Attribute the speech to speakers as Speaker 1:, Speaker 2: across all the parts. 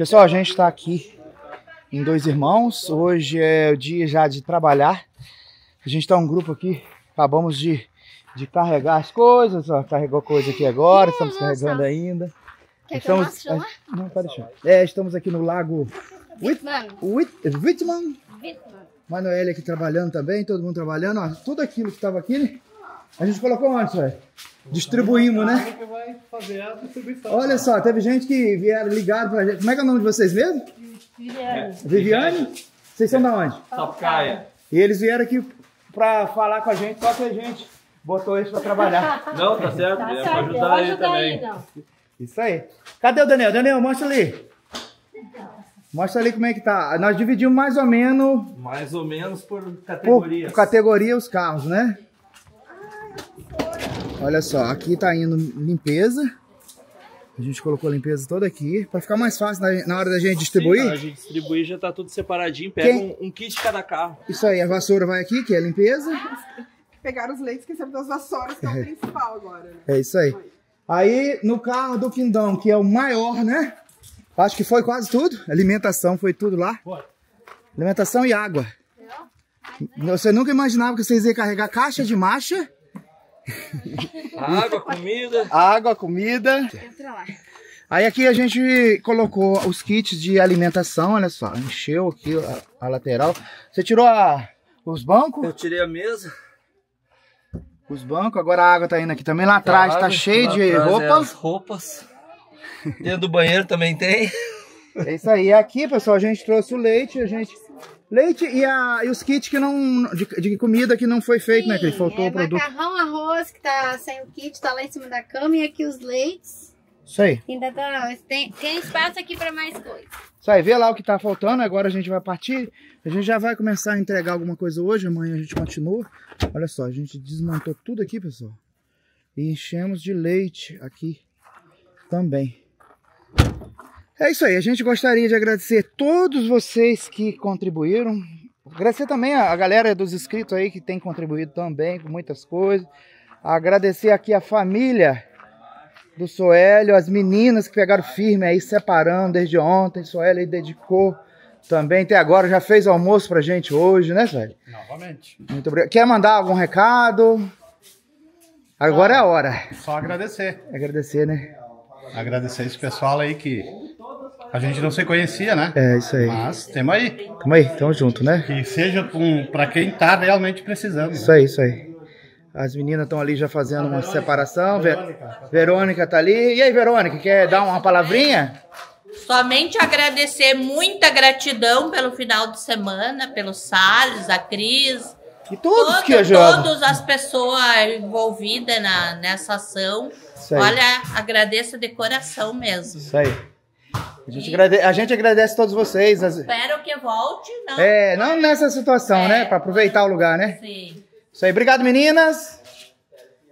Speaker 1: Pessoal, a gente está aqui em Dois Irmãos. Hoje é o dia já de trabalhar. A gente está um grupo aqui. Acabamos de, de carregar as coisas. Ó, carregou coisa aqui agora. Estamos carregando ainda.
Speaker 2: Quer
Speaker 1: estamos,
Speaker 2: que eu mostre lá?
Speaker 1: Não, pode deixar. É, estamos aqui no Lago Whit, Whitman. Manoel aqui trabalhando também. Todo mundo trabalhando. Ó, tudo aquilo que estava aqui, né? A gente colocou antes, velho. Distribuímos, né?
Speaker 3: que vai fazer a distribuição.
Speaker 1: Olha só, teve gente que vieram ligado pra gente. Como é que é o nome de vocês mesmo? Viviane? Vocês são da onde?
Speaker 3: Sapucaia.
Speaker 1: E eles vieram aqui pra falar com a gente, só que a gente botou eles pra trabalhar.
Speaker 3: Não, tá certo.
Speaker 2: Tá
Speaker 3: é
Speaker 2: certo,
Speaker 3: pra ajudar ele
Speaker 2: ajudar
Speaker 3: também.
Speaker 2: aí, não.
Speaker 1: Isso aí. Cadê o Daniel? Daniel, mostra ali. Mostra ali como é que tá. Nós dividimos mais ou menos
Speaker 3: Mais ou menos por
Speaker 1: por,
Speaker 3: categorias.
Speaker 1: por categoria os carros, né? Olha só, aqui tá indo limpeza. A gente colocou a limpeza toda aqui, pra ficar mais fácil na, na hora da gente distribuir.
Speaker 3: Sim, a gente distribuir já tá tudo separadinho. Pega
Speaker 1: Quem-
Speaker 3: um, um kit de cada carro.
Speaker 1: Isso aí, a vassoura vai aqui, que é a limpeza.
Speaker 4: Pegaram os leites, esqueceram das vassouras, que é o principal agora. Né?
Speaker 1: É isso aí. Aí, no carro do Quindão, que é o maior, né? Acho que foi quase tudo. Alimentação foi tudo lá.
Speaker 3: Foi.
Speaker 1: Alimentação e água. Você nunca imaginava que vocês iam carregar caixa de marcha,
Speaker 3: Água, comida.
Speaker 1: água, comida.
Speaker 2: Entra lá.
Speaker 1: Aí aqui a gente colocou os kits de alimentação, olha só. Encheu aqui a, a lateral. Você tirou a- os bancos?
Speaker 3: Eu tirei a mesa.
Speaker 1: Os bancos. Agora a água tá indo aqui também. Lá atrás tá cheio
Speaker 3: lá
Speaker 1: de
Speaker 3: atrás é
Speaker 1: roupa.
Speaker 3: as roupas. Dentro do banheiro também tem.
Speaker 1: É isso aí. Aqui, pessoal, a gente trouxe o leite, a gente. Leite e, a, e os kits que não. De, de comida que não foi feito, né? Que faltou
Speaker 2: é,
Speaker 1: o produto.
Speaker 2: macarrão, arroz, que tá sem o kit, tá lá em cima da cama. E aqui os leites.
Speaker 1: Isso aí.
Speaker 2: Ainda tá, tem, tem espaço aqui pra mais coisa.
Speaker 1: Isso aí, vê lá o que tá faltando. Agora a gente vai partir. A gente já vai começar a entregar alguma coisa hoje. Amanhã a gente continua. Olha só, a gente desmontou tudo aqui, pessoal. E enchemos de leite aqui também. É isso aí. A gente gostaria de agradecer todos vocês que contribuíram. Agradecer também a galera dos inscritos aí que tem contribuído também com muitas coisas. Agradecer aqui a família do Soélio, as meninas que pegaram firme aí, separando desde ontem. Soélio aí dedicou também, até agora, já fez almoço pra gente hoje, né, Soélio?
Speaker 5: Novamente.
Speaker 1: Muito obrigado. Quer mandar algum recado? Agora é a hora.
Speaker 5: Só agradecer.
Speaker 1: Agradecer, né?
Speaker 5: Agradecer esse pessoal aí que a gente não se conhecia, né?
Speaker 1: É, isso aí.
Speaker 5: Mas temos aí.
Speaker 1: Tamo aí, tamo junto, né?
Speaker 5: Que seja com, pra quem tá realmente precisando.
Speaker 1: Isso aí, isso aí. As meninas estão ali já fazendo uma separação. Ver- Verônica tá ali. E aí, Verônica, quer dar uma palavrinha?
Speaker 6: Somente agradecer muita gratidão pelo final de semana, pelo Salles, a Cris,
Speaker 1: E todos
Speaker 6: todo-
Speaker 1: que ajudam.
Speaker 6: todas as pessoas envolvidas na, nessa ação.
Speaker 1: Isso aí.
Speaker 6: Olha, agradeço de coração mesmo.
Speaker 1: Isso aí. A gente, agrade... a gente agradece a todos vocês. as-
Speaker 6: Espero que volte, não?
Speaker 1: É, não nessa situação, né? Pra aproveitar o lugar, né?
Speaker 6: Sim.
Speaker 1: Isso aí. Obrigado, meninas.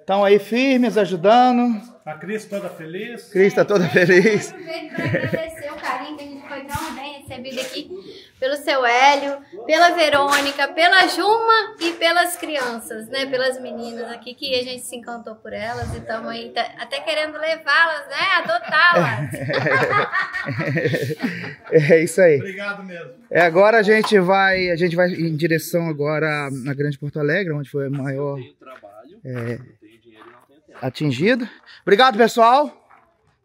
Speaker 1: Estão aí firmes, ajudando.
Speaker 5: A Cris toda feliz.
Speaker 1: Cris tá toda feliz.
Speaker 2: Aproveito para agradecer o carinho que a gente foi tão bem recebido aqui pelo seu Hélio, pela Verônica, pela Juma e pelas crianças, né? Pelas meninas aqui que a gente se encantou por elas e estamos aí tá- até querendo levá-las, né? Adotá-las.
Speaker 1: É isso aí.
Speaker 5: Obrigado mesmo.
Speaker 1: É, agora a gente vai, a gente vai em direção agora na Grande Porto Alegre, onde foi o maior é, atingido. Obrigado, pessoal.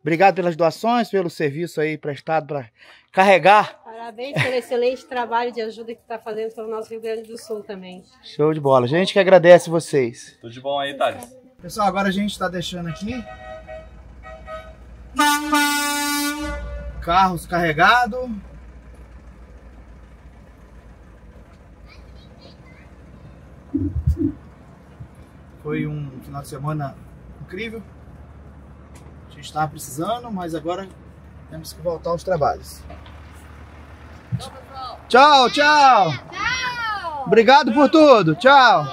Speaker 1: Obrigado pelas doações, pelo serviço aí prestado para carregar.
Speaker 7: Parabéns pelo excelente trabalho de ajuda que está fazendo pelo nosso Rio Grande do Sul também.
Speaker 1: Show de bola. Gente que agradece vocês.
Speaker 3: Tudo de bom aí, Thales?
Speaker 1: Pessoal, agora a gente está deixando aqui carros carregados. Foi um final de semana incrível. A gente estava precisando, mas agora temos que voltar aos trabalhos. Tchau, tchau. Obrigado por tudo. Tchau.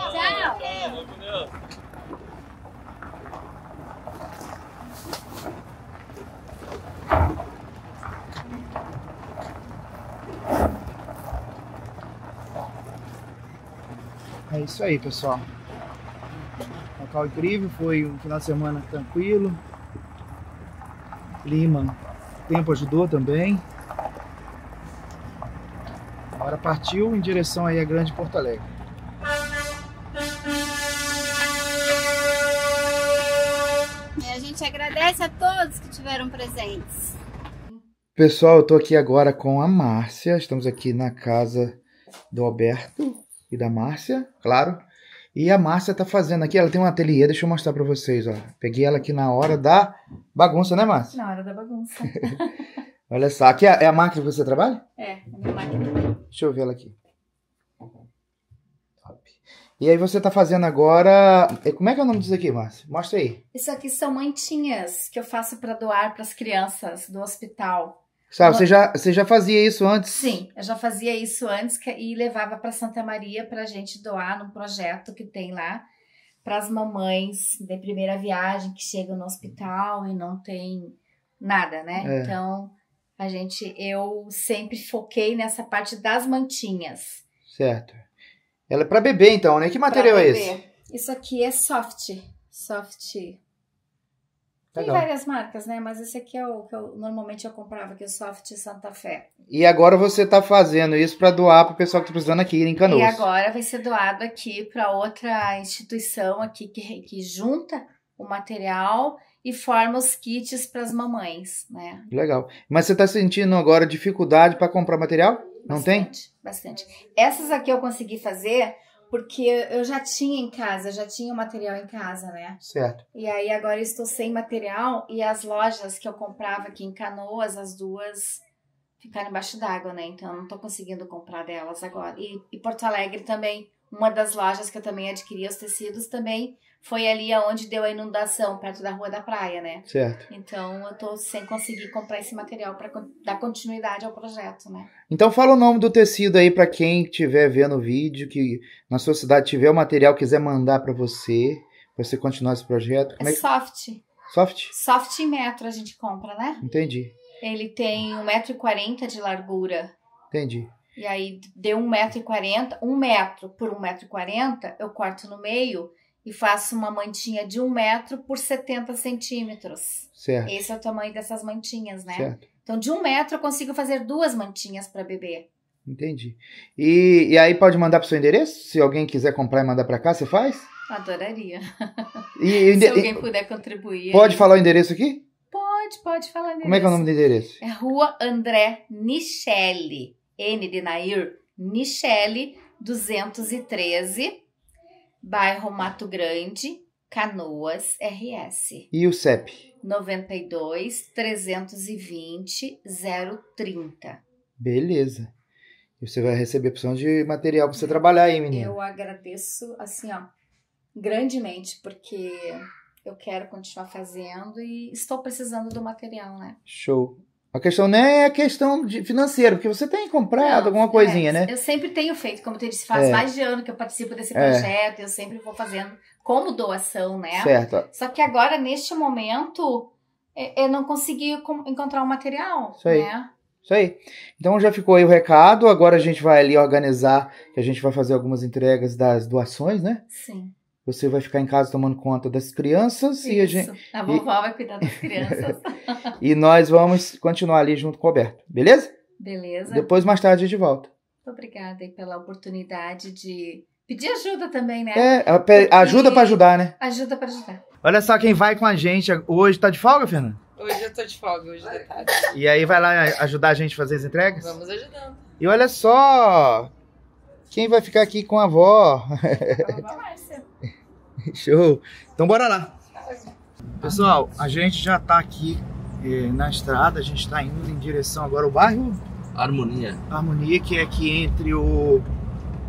Speaker 1: É isso aí, pessoal. Local incrível, foi um final de semana tranquilo. Clima, o tempo ajudou também. Agora partiu em direção aí a Grande Porto Alegre.
Speaker 2: E a gente agradece a todos que tiveram presentes.
Speaker 1: Pessoal, eu tô aqui agora com a Márcia. Estamos aqui na casa do Alberto e da Márcia, claro. E a Márcia tá fazendo aqui, ela tem um ateliê, deixa eu mostrar pra vocês, ó. Peguei ela aqui na hora da bagunça, né, Márcia?
Speaker 8: Na hora da bagunça.
Speaker 1: Olha só, aqui é é a máquina que você trabalha?
Speaker 8: É, a minha máquina.
Speaker 1: Deixa eu ver ela aqui. Top. E aí você tá fazendo agora. Como é que é o nome disso aqui, Márcia? Mostra aí.
Speaker 8: Isso aqui são mantinhas que eu faço para doar para as crianças do hospital.
Speaker 1: Sabe, você já, você já fazia isso antes?
Speaker 8: Sim, eu já fazia isso antes e levava para Santa Maria para gente doar num projeto que tem lá para as mamães de primeira viagem que chegam no hospital e não tem nada, né?
Speaker 1: É.
Speaker 8: Então a gente, eu sempre foquei nessa parte das mantinhas.
Speaker 1: Certo. Ela é pra bebê, então, né? Que material é esse?
Speaker 8: Isso aqui é soft, soft. Tem
Speaker 1: Legal.
Speaker 8: várias marcas, né? Mas esse aqui é o que eu, normalmente eu comprava, que é o Soft Santa Fé.
Speaker 1: E agora você tá fazendo isso pra doar pro pessoal que tá precisando aqui em Canoas.
Speaker 8: E agora vai ser doado aqui para outra instituição aqui que, que junta o material e forma os kits para as mamães, né?
Speaker 1: Legal. Mas você tá sentindo agora dificuldade pra comprar material? Não tem?
Speaker 8: Bastante, Bastante. Essas aqui eu consegui fazer porque eu já tinha em casa, já tinha o material em casa, né?
Speaker 1: Certo.
Speaker 8: E aí agora eu estou sem material e as lojas que eu comprava aqui em Canoas, as duas ficaram embaixo d'água, né? Então eu não tô conseguindo comprar delas agora. E, e Porto Alegre também, uma das lojas que eu também adquiri os tecidos também foi ali aonde deu a inundação, perto da Rua da Praia, né?
Speaker 1: Certo.
Speaker 8: Então eu tô sem conseguir comprar esse material para dar continuidade ao projeto, né?
Speaker 1: Então fala o nome do tecido aí pra quem estiver vendo o vídeo, que na sua cidade tiver o material, quiser mandar pra você, pra você continuar esse projeto. Como
Speaker 8: É
Speaker 1: é que...
Speaker 8: soft.
Speaker 1: Soft?
Speaker 8: Soft em metro a gente compra, né?
Speaker 1: Entendi.
Speaker 8: Ele tem 1,40m de largura.
Speaker 1: Entendi.
Speaker 8: E aí deu 1,40m, 1 metro por 1,40m, eu corto no meio e faço uma mantinha de 1 metro por 70 centímetros.
Speaker 1: Certo.
Speaker 8: Esse é o tamanho dessas mantinhas, né?
Speaker 1: Certo.
Speaker 8: Então, de 1 metro eu consigo fazer duas mantinhas para bebê.
Speaker 1: Entendi. E, e aí pode mandar pro seu endereço? Se alguém quiser comprar e mandar pra cá, você faz?
Speaker 8: Adoraria.
Speaker 1: E, e-
Speaker 8: Se
Speaker 1: e-
Speaker 8: alguém puder contribuir.
Speaker 1: pode falar o endereço aqui?
Speaker 8: Pode, pode falar
Speaker 1: Como é que é o nome do endereço?
Speaker 8: É Rua André Nichelle, N de Nair, Nichelle 213, bairro Mato Grande, Canoas, RS.
Speaker 1: E o CEP?
Speaker 8: 92 320 030.
Speaker 1: Beleza. E você vai receber opção de material pra você trabalhar aí, menina.
Speaker 8: Eu agradeço, assim, ó, grandemente, porque eu quero continuar fazendo e estou precisando do material, né?
Speaker 1: Show. A questão não é a questão de financeira, porque você tem comprado
Speaker 8: Não,
Speaker 1: alguma coisinha,
Speaker 8: é,
Speaker 1: né?
Speaker 8: Eu sempre tenho feito, como eu te disse, faz
Speaker 1: É.
Speaker 8: mais de ano que eu participo desse
Speaker 1: É.
Speaker 8: projeto, eu sempre vou fazendo como doação, né?
Speaker 1: Certo.
Speaker 8: Só que agora, neste momento, é- eu não consegui encontrar o material,
Speaker 1: Isso aí.
Speaker 8: né?
Speaker 1: Isso aí. Então já ficou aí o recado. Agora a gente vai ali organizar, que a gente vai fazer algumas entregas das doações, né?
Speaker 8: Sim.
Speaker 1: Você vai ficar em casa tomando conta das crianças e, a
Speaker 8: Isso.
Speaker 1: gente,
Speaker 8: A vovó vai cuidar das crianças.
Speaker 1: e nós vamos continuar ali junto com o Alberto. Beleza?
Speaker 8: Beleza?
Speaker 1: Depois, mais tarde, a gente volta.
Speaker 8: Muito obrigada aí pela oportunidade de pedir ajuda também, né?
Speaker 1: É, a- ajuda pra ajudar, né?
Speaker 8: Ajuda para ajudar.
Speaker 1: Olha só quem vai com a gente hoje. Tá de folga, Fernando?
Speaker 9: Hoje eu tô de folga, hoje de tarde.
Speaker 1: E aí vai lá ajudar a gente a fazer as entregas?
Speaker 9: Vamos ajudando.
Speaker 1: E olha só, quem vai ficar aqui com a avó? Show. Então bora lá. Pessoal, a gente já tá aqui eh, na estrada, a gente tá indo em direção agora ao bairro
Speaker 3: Harmonia.
Speaker 1: Harmonia, que é aqui entre o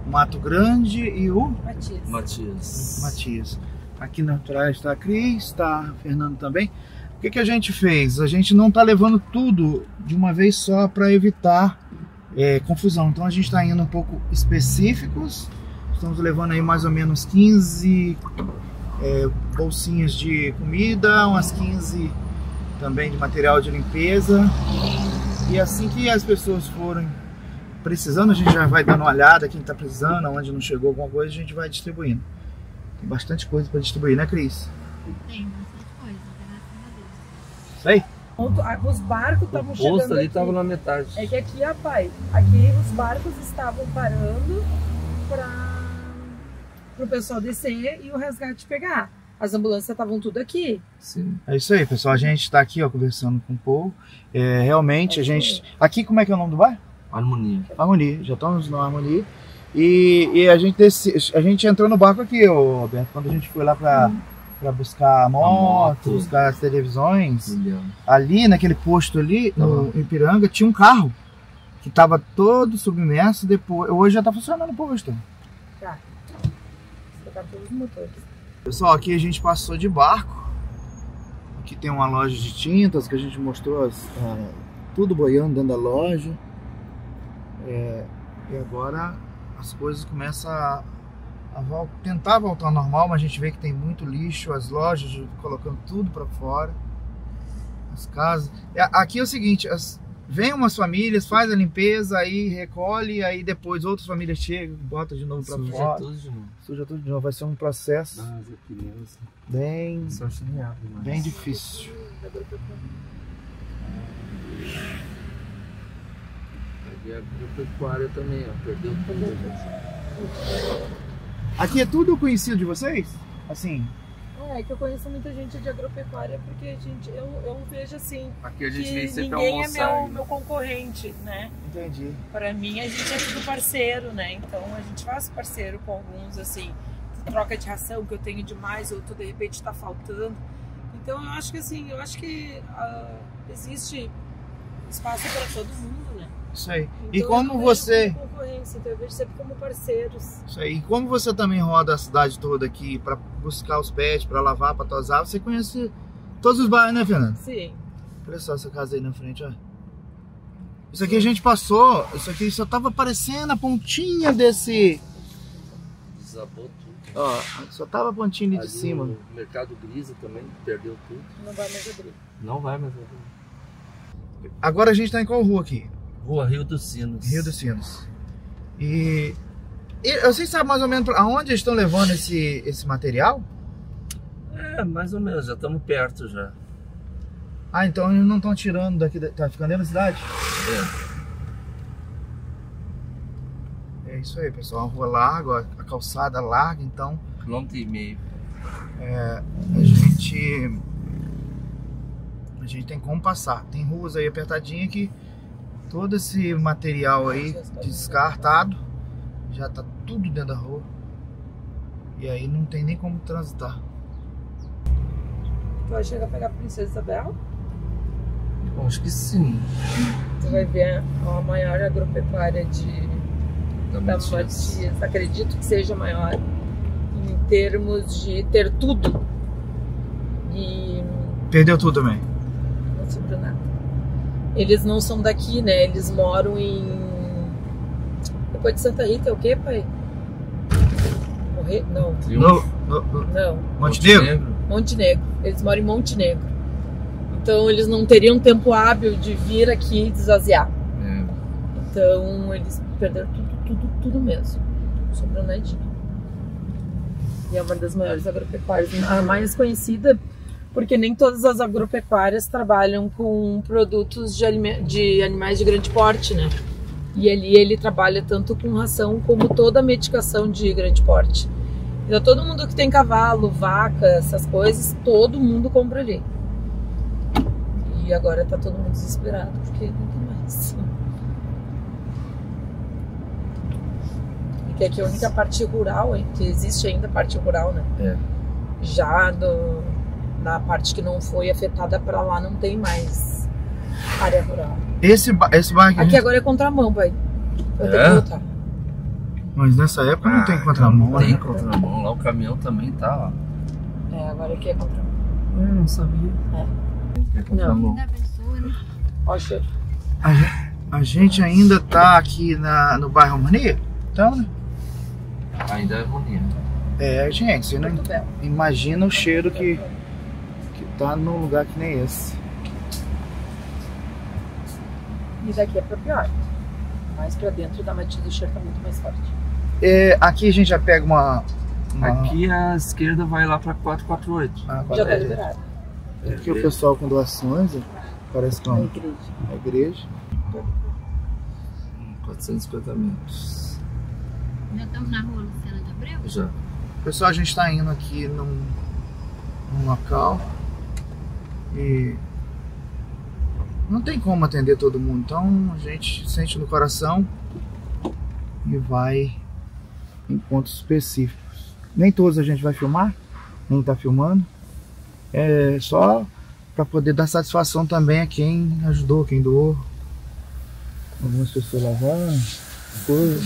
Speaker 1: Mato Grande e o
Speaker 8: Matias.
Speaker 3: Matias.
Speaker 1: Matias. Aqui na trás está a Cris, está Fernando também. O que, que a gente fez? A gente não está levando tudo de uma vez só para evitar é, confusão. Então a gente está indo um pouco específicos. Estamos levando aí mais ou menos 15 é, bolsinhas de comida, umas 15 também de material de limpeza. E assim que as pessoas forem precisando, a gente já vai dando uma olhada quem está precisando, onde não chegou alguma coisa, a gente vai distribuindo. Tem bastante coisa para distribuir, né, Cris?
Speaker 2: Tem bastante coisa, graças a Deus.
Speaker 10: A- Os barcos estavam
Speaker 3: O
Speaker 10: chegando
Speaker 3: posto ali
Speaker 10: aqui.
Speaker 3: tava na metade.
Speaker 10: É que aqui, rapaz, aqui os barcos estavam parando para o pessoal descer e o resgate pegar. As ambulâncias estavam tudo aqui.
Speaker 3: Sim.
Speaker 1: É isso aí, pessoal. A gente tá aqui, ó, conversando com o povo. É, realmente, a gente. Aqui, como é que é o nome do bairro?
Speaker 3: Harmonia.
Speaker 1: Harmonia. Já estamos na Harmonia. E, e a, gente desce, a gente entrou no barco aqui, ô, Roberto, quando a gente foi lá pra, pra buscar a moto,
Speaker 3: moto.
Speaker 1: buscar as televisões.
Speaker 3: Milhão.
Speaker 1: Ali, naquele posto ali, no Ipiranga, tinha um carro que tava todo submerso. Depois, hoje já tá funcionando o posto.
Speaker 10: Tá. Trocar todos os motores.
Speaker 1: Pessoal, aqui a gente passou de barco. Aqui tem uma loja de tintas que a gente mostrou ah, tudo boiando dentro da loja. É, e agora as coisas começam a, a vol- tentar voltar ao normal, mas a gente vê que tem muito lixo, as lojas colocando tudo para fora, as casas. É, Aqui é o seguinte, as, vem umas famílias, faz a limpeza, aí recolhe, aí depois outras famílias chegam, bota de novo para
Speaker 3: Suja
Speaker 1: fora.
Speaker 3: tudo de novo.
Speaker 1: Suja tudo de novo, vai ser um processo
Speaker 3: Mas a criança
Speaker 1: bem, bem difícil.
Speaker 3: E a agropecuária também, ó, perdeu tudo.
Speaker 1: Aqui é tudo conhecido de vocês? Assim,
Speaker 10: É que eu conheço muita gente de agropecuária porque a gente, eu, eu vejo assim
Speaker 3: Aqui a gente
Speaker 10: que
Speaker 3: vem sempre
Speaker 10: ninguém é meu,
Speaker 3: hein?
Speaker 10: meu concorrente, né?
Speaker 1: entendi.
Speaker 10: Para mim a gente é tudo parceiro, né? Então a gente faz parceiro com alguns assim, troca de ração que eu tenho demais, outro de repente está faltando. Então eu acho que assim, eu acho que ah, existe espaço para todo mundo, né?
Speaker 1: Isso aí.
Speaker 10: Então,
Speaker 1: E como você,
Speaker 10: como concorrência, então eu vejo sempre como parceiros.
Speaker 1: isso aí. E como você também roda a cidade toda aqui para buscar os pets, para lavar, para tosar, você conhece todos os bairros, né, Fernando?
Speaker 10: Sim.
Speaker 1: Olha só essa casa aí na frente, ó. Isso aqui a gente passou, isso aqui só tava aparecendo a pontinha desse,
Speaker 3: Desabou tudo.
Speaker 1: ó, só tava a pontinha ali de cima.
Speaker 3: O mercado grisa também perdeu tudo.
Speaker 10: Não vai mais abrir.
Speaker 3: Não vai mais abrir.
Speaker 1: Agora a gente tá em qual rua aqui?
Speaker 3: Rua Rio dos Sinos.
Speaker 1: Rio dos Sinos. E, e vocês sabem mais ou menos aonde eles estão levando esse, esse material?
Speaker 3: É, mais ou menos, já estamos perto já.
Speaker 1: Ah, então eles não estão tirando daqui, da- tá ficando dentro da cidade? É isso aí, pessoal. Uma rua larga, a calçada larga, então
Speaker 3: Quilômetro e meio.
Speaker 1: é, a gente a gente tem como passar. Tem ruas aí apertadinhas que todo esse material aí descartado já tá tudo dentro da rua. E aí não tem nem como transitar.
Speaker 10: Tu vai chegar a pegar a Princesa Isabel?
Speaker 3: Eu acho que sim.
Speaker 10: Tu vai ver a maior agropecuária de
Speaker 3: Da Matias.
Speaker 10: Acredito que seja a maior em termos de ter tudo. E
Speaker 1: Perdeu tudo também.
Speaker 10: não sobrou nada. Eles não são daqui, né? Eles moram em. Depois de Santa Rita é o quê, pai? Morrer? Não.
Speaker 1: No, no
Speaker 10: Não.
Speaker 1: Montenegro?
Speaker 10: Montenegro. Eles moram em Montenegro. Então eles não teriam tempo hábil de vir aqui e desvaziar.
Speaker 3: É.
Speaker 10: Então eles perderam tudo, tudo, tudo mesmo. Não sobrou nadinha. E é uma das maiores agropecuárias, a mais conhecida, porque nem todas as agropecuárias trabalham com produtos de, alime- de animais de grande porte, né? E ali ele trabalha tanto com ração como toda a medicação de grande porte. Então todo mundo que tem cavalo, vaca, essas coisas, todo mundo compra ali. E agora tá todo mundo desesperado porque não tem mais. E que aqui é a única parte rural, hein, que existe ainda a parte rural, né?
Speaker 3: É.
Speaker 10: Já do, na parte que não foi afetada pra lá não tem mais área rural.
Speaker 1: Esse, esse bairro que a
Speaker 10: Aqui
Speaker 1: gente...
Speaker 10: agora é contramão, pai. Eu tenho
Speaker 3: É?
Speaker 10: que voltar.
Speaker 1: Mas nessa época não tem contramão,
Speaker 3: Tem
Speaker 1: né?
Speaker 3: contramão. Lá o caminhão também tá, ó.
Speaker 10: É, agora aqui é contramão.
Speaker 3: Eu não sabia.
Speaker 10: É.
Speaker 3: Tem contramão.
Speaker 10: Ó, o cheiro.
Speaker 1: A gente, a gente ainda tá aqui na, no bairro Harmonia? Então, né?
Speaker 3: Ainda é harmonia.
Speaker 1: É, gente, você não imagina o cheiro que, que tá num lugar que nem esse.
Speaker 10: E daqui é pra pior. Mais pra dentro da Matias o cheiro tá muito mais forte.
Speaker 1: É, aqui a gente já pega uma. uma
Speaker 3: Aqui a esquerda vai lá pra 448.
Speaker 1: ah,
Speaker 10: Já tá
Speaker 1: é,
Speaker 10: liberado.
Speaker 1: Aqui o pessoal com doações. ó. Parece que é
Speaker 10: A
Speaker 1: uma
Speaker 10: igreja.
Speaker 1: a igreja.
Speaker 3: 450 metros.
Speaker 2: Já estamos na rua Luciana de Abreu?
Speaker 3: Já.
Speaker 1: Pessoal, a gente está indo aqui num, num local e não tem como atender todo mundo, então a gente sente no coração e vai em pontos específicos. Nem todos a gente vai filmar, nem tá filmando. É só para poder dar satisfação também a quem ajudou, quem doou. Algumas pessoas lavando, coisa.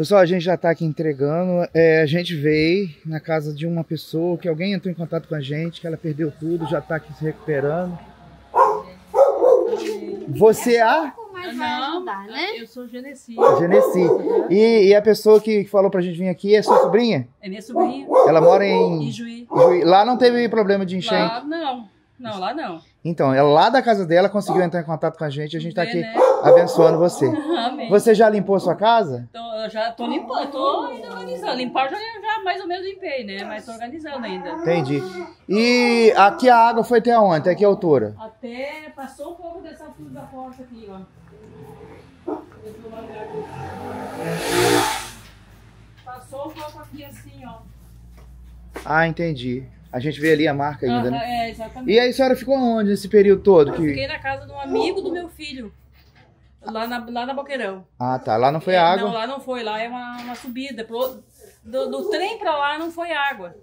Speaker 1: Pessoal, a gente já está aqui entregando. É, a gente veio na casa de uma pessoa que alguém entrou em contato com a gente, que ela perdeu tudo, já está aqui se recuperando. Você é a
Speaker 2: Mas vai ajudar, né?
Speaker 11: Eu sou Genesi.
Speaker 1: Genesi. E, e a pessoa que falou pra gente vir aqui é sua sobrinha?
Speaker 11: É minha sobrinha.
Speaker 1: Ela mora em
Speaker 11: Ijuí.
Speaker 1: Ijuí. Lá não teve problema de enchente.
Speaker 11: Lá não. Não, lá não.
Speaker 1: Então, ela lá da casa dela conseguiu entrar em contato com a gente. A gente tá aqui
Speaker 11: né?
Speaker 1: Abençoando você.
Speaker 11: Amém.
Speaker 1: Você já limpou a sua casa?
Speaker 11: Então, eu já tô limpando, tô ainda organizando. Limpar já, já mais ou menos limpei, né? Mas tô organizando ainda.
Speaker 1: Entendi. E aqui a água foi até onde? Até que altura?
Speaker 11: Até passou um pouco dessa altura da porta aqui, ó. Passou um pouco aqui assim, ó.
Speaker 1: Ah, entendi. A gente vê ali a marca ainda, né?
Speaker 11: É, exatamente.
Speaker 1: E aí a senhora ficou onde nesse período todo?
Speaker 11: Eu
Speaker 1: Que...
Speaker 11: fiquei na casa de um amigo do meu filho. Lá na, lá na Boqueirão.
Speaker 1: Ah, tá. Lá não foi
Speaker 11: É,
Speaker 1: água.
Speaker 11: Não, lá não foi. Lá é uma, uma subida. Pro- do, do trem pra lá não foi água.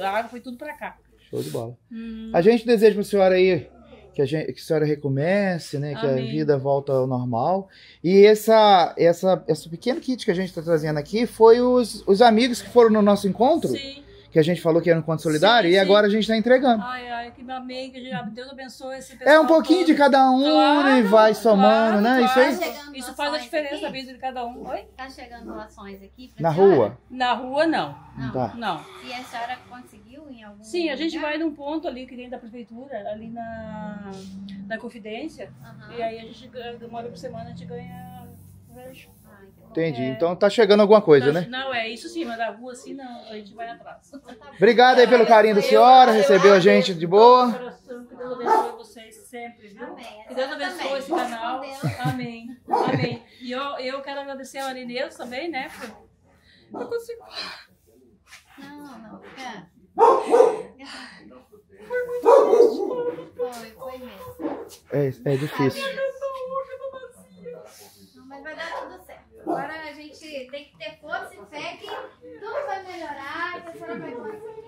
Speaker 11: A água foi tudo pra cá.
Speaker 1: Show de bola.
Speaker 11: Hum.
Speaker 1: A gente deseja pra senhora aí que a, gente, que a senhora recomece, né? Que a
Speaker 11: Amém.
Speaker 1: vida volta ao normal. E essa, essa, esse pequeno kit que a gente está trazendo aqui foi os, os amigos que foram no nosso encontro.
Speaker 11: Sim.
Speaker 1: Que a gente falou que era um encontro solidário.
Speaker 11: Sim,
Speaker 1: e
Speaker 11: sim.
Speaker 1: agora a gente está entregando.
Speaker 11: Ai, ai, que amém. Que Deus abençoe esse
Speaker 1: É
Speaker 11: pessoal
Speaker 1: um pouquinho
Speaker 11: todo.
Speaker 1: de cada um
Speaker 11: Claro,
Speaker 1: e vai somando,
Speaker 11: claro,
Speaker 1: né? Isso
Speaker 11: claro.
Speaker 1: aí.
Speaker 2: chegando
Speaker 11: Isso faz a diferença
Speaker 2: aqui?
Speaker 11: na vida de cada um. Oi?
Speaker 2: Tá chegando doações aqui pra
Speaker 1: Na
Speaker 2: senhora?
Speaker 1: rua.
Speaker 11: Na rua, não.
Speaker 2: Não.
Speaker 1: Tá.
Speaker 11: Não.
Speaker 2: E a senhora conseguiu em algum
Speaker 11: Sim, a gente
Speaker 2: lugar?
Speaker 11: vai num ponto ali que tem da prefeitura, ali na, na Confidência.
Speaker 2: Aham.
Speaker 11: E aí a gente uma vez por semana a gente ganha
Speaker 1: Entendi.
Speaker 11: É.
Speaker 1: Então tá chegando alguma coisa,
Speaker 11: Não,
Speaker 1: né?
Speaker 11: Não, é isso sim, mas na rua assim não, a gente vai atrás.
Speaker 1: Obrigado aí pelo carinho da senhora. Recebeu a gente de boa.
Speaker 11: Coração, Que Deus abençoe vocês sempre, viu?
Speaker 2: Amém.
Speaker 11: Que Deus abençoe esse canal. Amém. Amém. E eu, eu quero agradecer a Marinês também, né? Por, eu consigo.
Speaker 2: Não, não, fica.
Speaker 11: Foi muito triste.
Speaker 2: Foi, foi mesmo.
Speaker 1: É, é difícil.
Speaker 2: Não, mas vai dar tudo certo. Agora a gente tem que ter força e fé que tudo vai melhorar, que a senhora vai conseguir.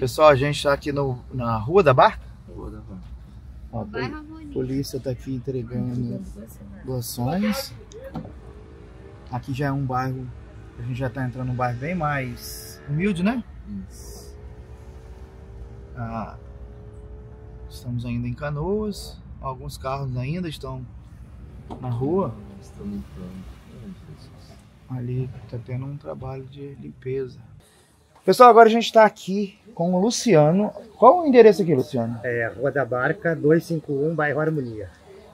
Speaker 1: Pessoal, a gente tá aqui no, na Rua da Barca.
Speaker 3: Rua da.
Speaker 1: Ó, a polícia tá aqui entregando doações. Aqui já é um bairro, a gente já tá entrando num bairro bem mais humilde, né?
Speaker 3: Isso.
Speaker 1: Ah, estamos ainda em Canoas. Alguns carros ainda estão na rua.
Speaker 3: Limpando.
Speaker 1: Ali tá tendo um trabalho de limpeza. Pessoal, agora a gente está aqui com o Luciano. Qual o endereço aqui, Luciano?
Speaker 12: É, Rua da Barca, 251, bairro Harmonia.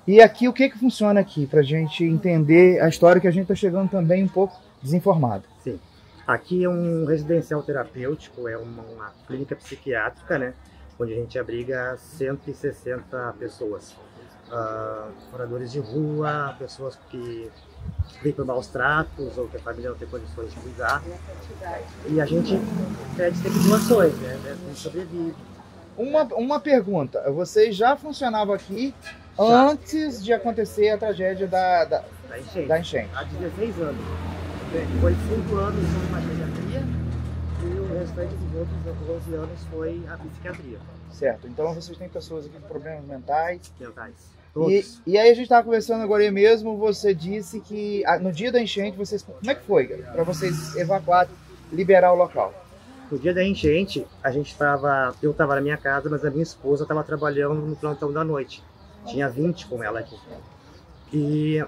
Speaker 1: E aqui, o que que funciona aqui? Pra gente entender a história que a gente tá chegando também um pouco desinformado.
Speaker 12: Sim. Aqui é um residencial terapêutico, é uma, uma clínica psiquiátrica, né? Onde a gente abriga 160 pessoas. Ah, moradores de rua, pessoas que vêm por maus tratos ou que a família não tem condições de cuidar. E a gente pede sempre doações, né? A gente sobrevive.
Speaker 1: Uma, uma pergunta. Vocês já funcionavam aqui antes de acontecer a tragédia da, da,
Speaker 12: Da enchente.
Speaker 1: da enchente?
Speaker 12: Há 16 anos. Foi 5 anos uma geriatria e o restante dos outros 11 anos foi a psiquiatria.
Speaker 1: Certo. Então vocês têm pessoas aqui com problemas mentais.
Speaker 12: Mentais.
Speaker 1: E, e aí a gente estava conversando agora mesmo, você disse que no dia da enchente vocês. Como é que foi? Para vocês evacuar, liberar o local?
Speaker 12: No dia da enchente, a gente estava. Eu estava na minha casa, mas a minha esposa estava trabalhando no plantão da noite. Tinha 20 com ela aqui. E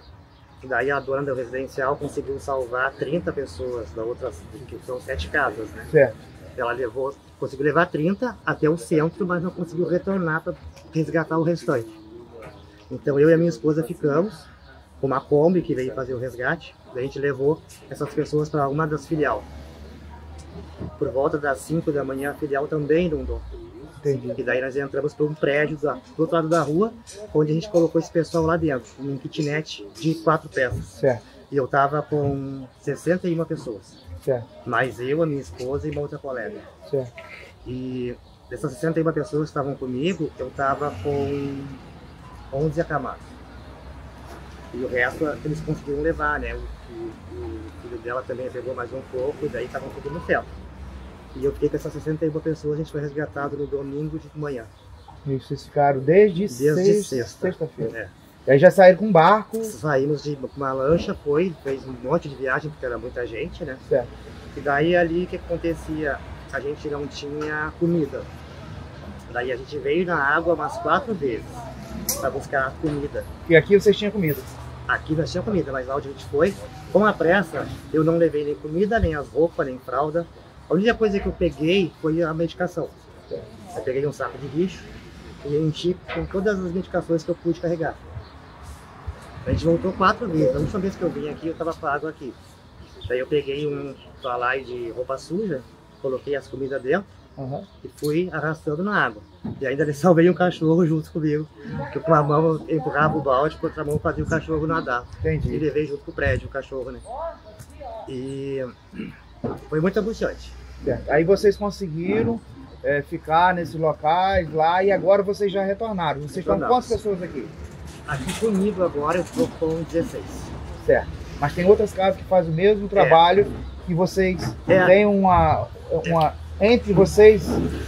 Speaker 12: daí a dona do residencial conseguiu salvar 30 pessoas da outra, que são sete casas, né?
Speaker 1: Certo.
Speaker 12: Ela levou, conseguiu levar 30 até o centro, mas não conseguiu retornar para resgatar o restante. Então eu e a minha esposa ficamos com uma Kombi que veio fazer o resgate a gente levou essas pessoas para uma das filial. Por volta das 5 da manhã, a filial também inundou.
Speaker 1: Entendi.
Speaker 12: E daí nós entramos para um prédio do outro lado da rua, onde a gente colocou esse pessoal lá dentro, num kitnet de quatro peças.
Speaker 1: Certo,
Speaker 12: E eu tava com 61 pessoas.
Speaker 1: Certo,
Speaker 12: Mais eu, a minha esposa e uma outra colega.
Speaker 1: certo.
Speaker 12: E dessas 61 pessoas que estavam comigo, eu tava com 11 acamados. E o resto eles conseguiram levar, né? O, o- o filho dela também pegou mais um pouco, e daí estavam tudo no céu. E eu fiquei com essas 61 pessoas, a gente foi resgatado no domingo de manhã.
Speaker 1: E vocês ficaram desde,
Speaker 12: Desde
Speaker 1: seis-
Speaker 12: sexta.
Speaker 1: E aí já saíram com barco.
Speaker 12: Saímos de uma lancha, foi, fez um monte de viagem, porque era muita gente, né?
Speaker 1: Certo.
Speaker 12: E daí ali o que acontecia? A gente não tinha comida. Daí a gente veio na água umas quatro vezes para buscar comida.
Speaker 1: E aqui vocês tinham comida.
Speaker 12: Aqui nós tínhamos comida, mas lá onde a gente foi, com a pressa, eu não levei nem comida, nem as roupas, nem fralda. A única coisa que eu peguei foi a medicação. Eu peguei um saco de lixo e enchi com todas as medicações que eu pude carregar. A gente voltou quatro vezes. A última vez que eu vim aqui, eu tava com água aqui. Daí eu peguei um balai de roupa suja, coloquei as comidas dentro
Speaker 1: Aham.
Speaker 12: e fui arrastando na água. E ainda salvei um cachorro junto comigo. Que com uma mão eu empurrava o balde, com a outra mão fazia o cachorro nadar.
Speaker 1: Entendi.
Speaker 12: E levei junto com o prédio o cachorro, né? E foi muito angustiante.
Speaker 1: Certo. Aí vocês conseguiram é, ficar nesses locais lá e agora vocês já retornaram. Vocês estão com quantas pessoas aqui?
Speaker 12: Aqui comigo agora eu tô com 16.
Speaker 1: Certo. Mas tem outras casas que fazem o mesmo trabalho que vocês
Speaker 12: É.
Speaker 1: têm uma, uma. Entre vocês.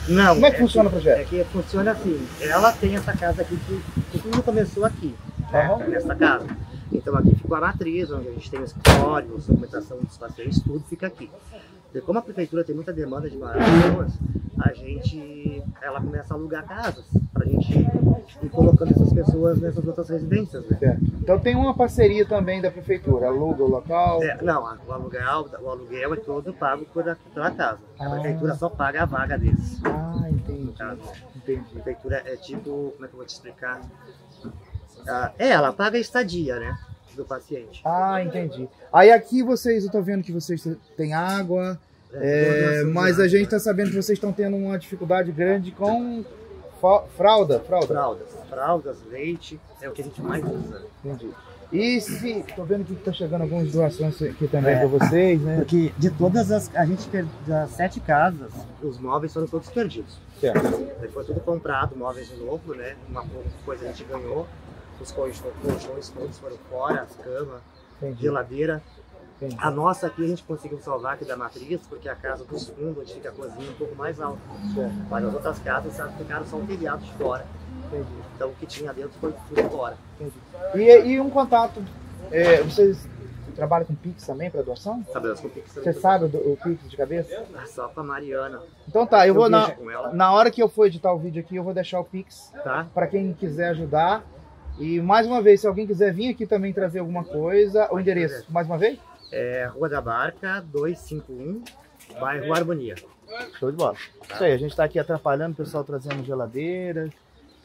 Speaker 12: Não.
Speaker 1: Como é que funciona o projeto?
Speaker 12: É que funciona assim. Ela tem essa casa aqui que, que tudo começou aqui, né?
Speaker 1: Aham.
Speaker 12: Nessa casa. Então aqui ficou a matriz, onde a gente tem o escritório, a documentação dos pacientes, tudo fica aqui. E como a prefeitura tem muita demanda de pessoas, a gente, ela começa a alugar casas para a gente ir colocando essas pessoas nessas outras residências, né?
Speaker 1: Certo. Então tem uma parceria também da prefeitura, aluga o local.
Speaker 12: É, não, a- o aluguel, o aluguel é todo pago por a- pela casa. A
Speaker 1: Ah.
Speaker 12: prefeitura só paga a vaga deles.
Speaker 1: Ah, entendi.
Speaker 12: Caso.
Speaker 1: Entendi.
Speaker 12: A prefeitura é tipo, como é que eu vou te explicar? Ah, é, ela paga a estadia, né? Do paciente.
Speaker 1: Ah, entendi. Aí aqui vocês, eu tô vendo que vocês têm água, é, mas a gente tá sabendo que vocês estão tendo uma dificuldade grande com fralda, fralda.
Speaker 12: Fraldas. Fraldas, leite, é o que a gente mais usa.
Speaker 1: Entendi. E se, tô vendo que tá chegando algumas doações aqui também
Speaker 12: É.
Speaker 1: pra vocês, né?
Speaker 12: Porque de todas as. A gente das sete casas, os móveis foram todos perdidos.
Speaker 1: Certo.
Speaker 12: Foi tudo comprado, móveis de novo, né? Uma coisa a gente ganhou. Os colchões, todos foram fora, as camas,
Speaker 1: Entendi.
Speaker 12: geladeira.
Speaker 1: Entendi.
Speaker 12: A nossa aqui a gente conseguiu salvar aqui da matriz, porque a casa dos fundos, onde fica a cozinha, é um pouco mais alta.
Speaker 1: Certo.
Speaker 12: Mas as outras casas sabe, ficaram só um telhado de fora.
Speaker 1: Entendi.
Speaker 12: Então o que tinha dentro foi tudo fora.
Speaker 1: E, e um contato, é, vocês trabalham com Pix também para doação?
Speaker 12: Sabemos com Pix.
Speaker 1: Você sabe o, do- o Pix de cabeça?
Speaker 12: Só com a Mariana.
Speaker 1: Então tá, eu
Speaker 12: Eu
Speaker 1: vou na, na hora que eu for editar o vídeo aqui, eu vou deixar o Pix
Speaker 12: Tá?
Speaker 1: para quem quiser ajudar. E mais uma vez, se alguém quiser vir aqui também trazer alguma coisa, o endereço, mais uma vez?
Speaker 12: É Rua da Barca, 251, bairro Harmonia.
Speaker 1: Show de bola. Isso aí, a gente tá aqui atrapalhando o pessoal trazendo geladeira.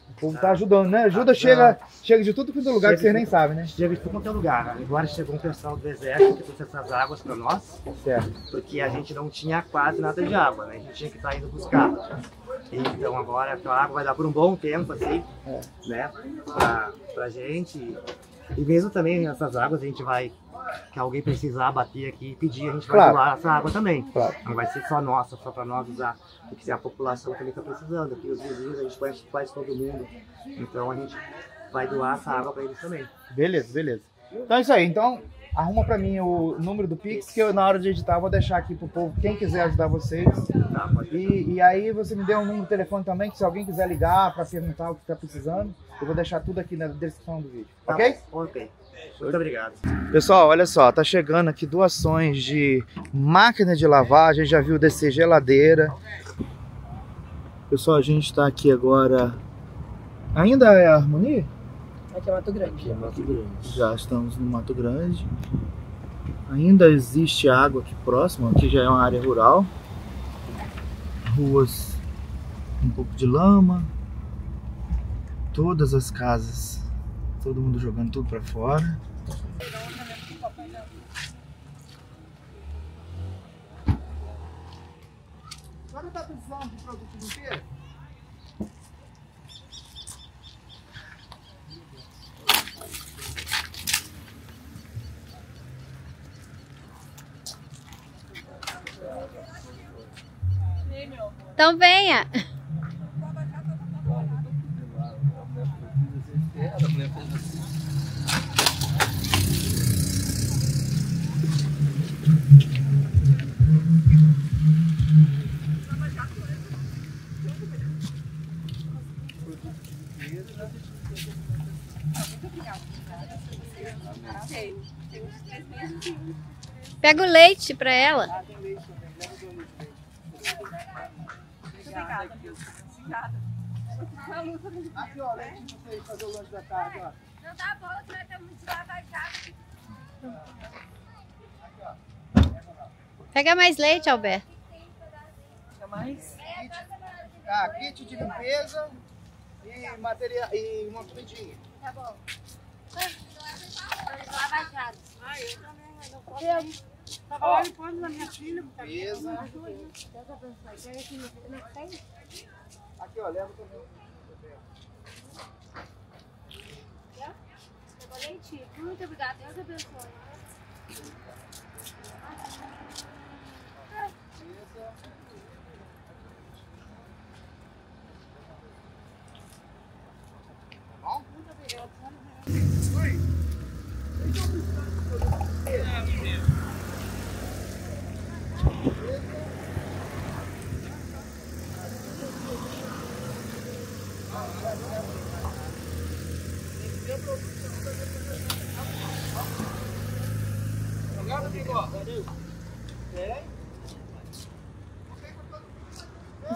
Speaker 1: O povo tá ajudando, né? Ajuda,
Speaker 12: Tá.
Speaker 1: chega, chega de tudo quanto é lugar que vocês nem sabem, né?
Speaker 12: Chega de tudo quanto é lugar. Agora chegou um pessoal do exército que trouxe essas águas para nós,
Speaker 1: Certo.
Speaker 12: porque a gente não tinha quase nada de água, né? A gente tinha que estar indo buscar. Então agora a água vai dar por um bom tempo, assim,
Speaker 1: É.
Speaker 12: né? Pra, pra gente. E mesmo também essas águas a gente vai, que alguém precisar bater aqui e pedir, a gente vai
Speaker 1: Claro.
Speaker 12: doar essa água também.
Speaker 1: Claro.
Speaker 12: Não vai ser só nossa, só para nós usar, porque a população também está precisando. Aqui os vizinhos, a gente conhece quase todo mundo. Então a gente vai doar essa água para eles também.
Speaker 1: Beleza, beleza. Então é isso aí. Então, arruma pra mim o número do Pix, que eu, na hora de editar, vou deixar aqui pro povo, quem quiser ajudar vocês. E, e aí você me deu um número de telefone também, que se alguém quiser ligar pra perguntar o que tá precisando, eu vou deixar tudo aqui na descrição do vídeo.
Speaker 12: Tá
Speaker 1: Ok?
Speaker 12: Ok. Muito obrigado.
Speaker 1: Pessoal, olha só, tá chegando aqui doações de máquina de lavagem, já viu descer geladeira. Pessoal, a gente tá aqui agora. Ainda é a Harmonia?
Speaker 10: Aqui é Mato Grande. Aqui é Mato Grande.
Speaker 1: Já estamos no Mato Grande. Ainda existe água aqui próximo, aqui já é uma área rural. Ruas, um pouco de lama. Todas as casas, todo mundo jogando tudo para fora. Agora tá precisando de produto inteiro?
Speaker 2: Então venha. Pega o leite pra ela.
Speaker 1: Aqui, ó, leite pra vocês fazer o lanche da tarde, ó.
Speaker 2: Não tá bom, você vai ter muito lavajado. Pega mais leite, Alberto.
Speaker 1: Pega mais? Ah, kit de limpeza e material e uma comidinha.
Speaker 2: Tá bom. Lavajado.
Speaker 4: Ah, eu também, mas não posso. Tava lá limpando na minha filha.
Speaker 1: Beleza.
Speaker 4: Deus abençoe. No não tem?
Speaker 1: Aqui, ó, leva também.
Speaker 2: Leite? Muito obrigada. Deus abençoe.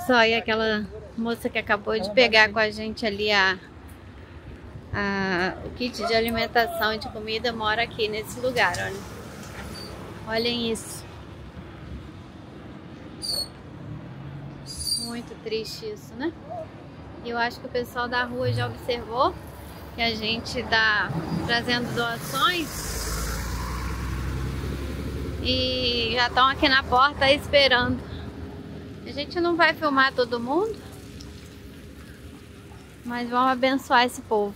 Speaker 2: Só e aquela moça que acabou de pegar com a gente ali a, a, o kit de alimentação e de comida mora aqui nesse lugar, olha. Olhem isso. Muito triste isso, né? Eu acho que o pessoal da rua já observou que a gente tá trazendo doações e já estão aqui na porta esperando. A gente não vai filmar todo mundo, mas vamos abençoar esse povo.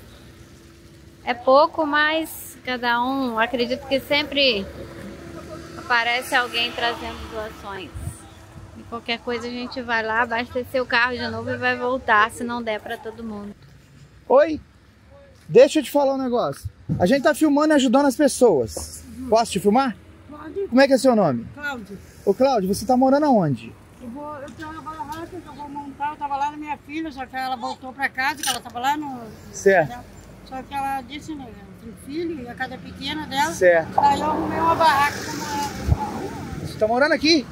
Speaker 2: É pouco, mas cada um, acredito que sempre aparece alguém trazendo doações. E qualquer coisa a gente vai lá, abastecer o carro de novo e vai voltar, se não der para todo mundo.
Speaker 1: Oi, deixa eu te falar um negócio. A gente tá filmando e ajudando as pessoas. Posso te filmar?
Speaker 4: Pode.
Speaker 1: Como é que é seu nome?
Speaker 4: Cláudio,
Speaker 1: Ô Cláudio, você tá morando aonde?
Speaker 4: eu, vou, eu tenho uma barraca que eu vou montar. Eu tava lá na minha filha, só que ela voltou pra casa, que ela tava lá no.
Speaker 1: Certo.
Speaker 4: Só que ela disse, né? Tem filho e a casa é pequena dela.
Speaker 1: Certo.
Speaker 4: Aí eu arrumei uma barraca pra morar.
Speaker 1: Você tá morando aqui?